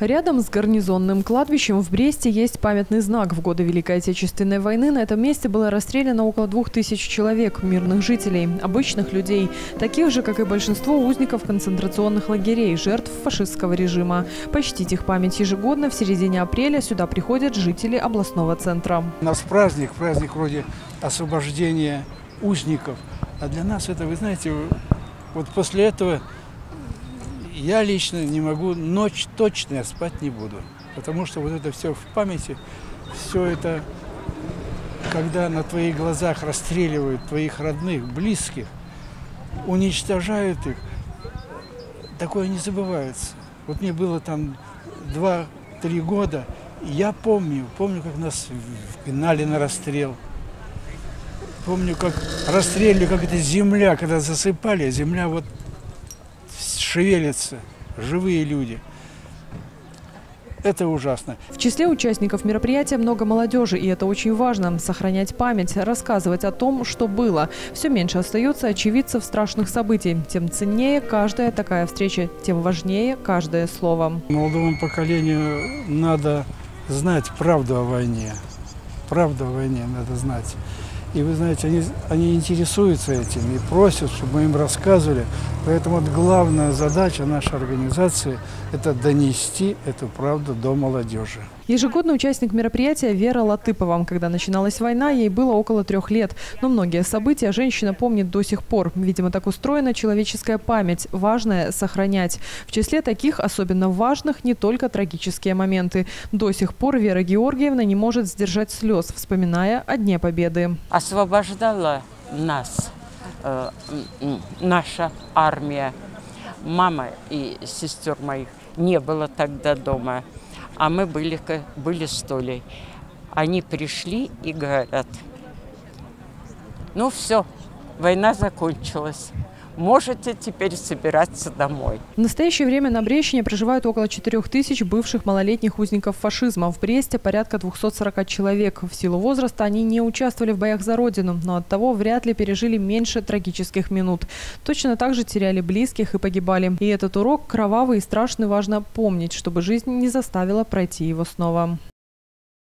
Рядом с гарнизонным кладбищем в Бресте есть памятный знак. В годы Великой Отечественной войны на этом месте было расстреляно около двух тысяч человек, мирных жителей, обычных людей, таких же, как и большинство узников концентрационных лагерей, жертв фашистского режима. Почтить их память ежегодно в середине апреля сюда приходят жители областного центра. У нас праздник, праздник вроде освобождения узников. А для нас это, вы знаете, вот после этого я лично не могу, ночь точно я спать не буду. Потому что вот это все в памяти, все это, когда на твоих глазах расстреливают твоих родных, близких, уничтожают их, такое не забывается. Вот мне было там два-три года, и я помню, помню, как нас гнали на расстрел. Помню, как расстреливали, как эта земля, когда засыпали, земля вот шевелятся, живые люди. Это ужасно. В числе участников мероприятия много молодежи, и это очень важно – сохранять память, рассказывать о том, что было. Все меньше остается очевидцев страшных событий. Тем ценнее каждая такая встреча, тем важнее каждое слово. Молодому поколению надо знать правду о войне. Правду о войне надо знать. И вы знаете, они, они интересуются этим и просят, чтобы мы им рассказывали. Поэтому вот главная задача нашей организации – это донести эту правду до молодежи. Ежегодный участник мероприятия Вера Латыпова. Когда начиналась война, ей было около трех лет. Но многие события женщина помнит до сих пор. Видимо, так устроена человеческая память. Важное – сохранять. В числе таких особенно важных не только трагические моменты. До сих пор Вера Георгиевна не может сдержать слез, вспоминая о Дне Победы. Освобождала нас э, наша армия. Мама и сестер моих не было тогда дома а мы были, были с Толей. Они пришли и говорят, ну все, война закончилась можете теперь собираться домой. В настоящее время на Брещине проживают около 4 тысяч бывших малолетних узников фашизма. В Бресте порядка 240 человек. В силу возраста они не участвовали в боях за родину, но от того вряд ли пережили меньше трагических минут. Точно так же теряли близких и погибали. И этот урок кровавый и страшный важно помнить, чтобы жизнь не заставила пройти его снова.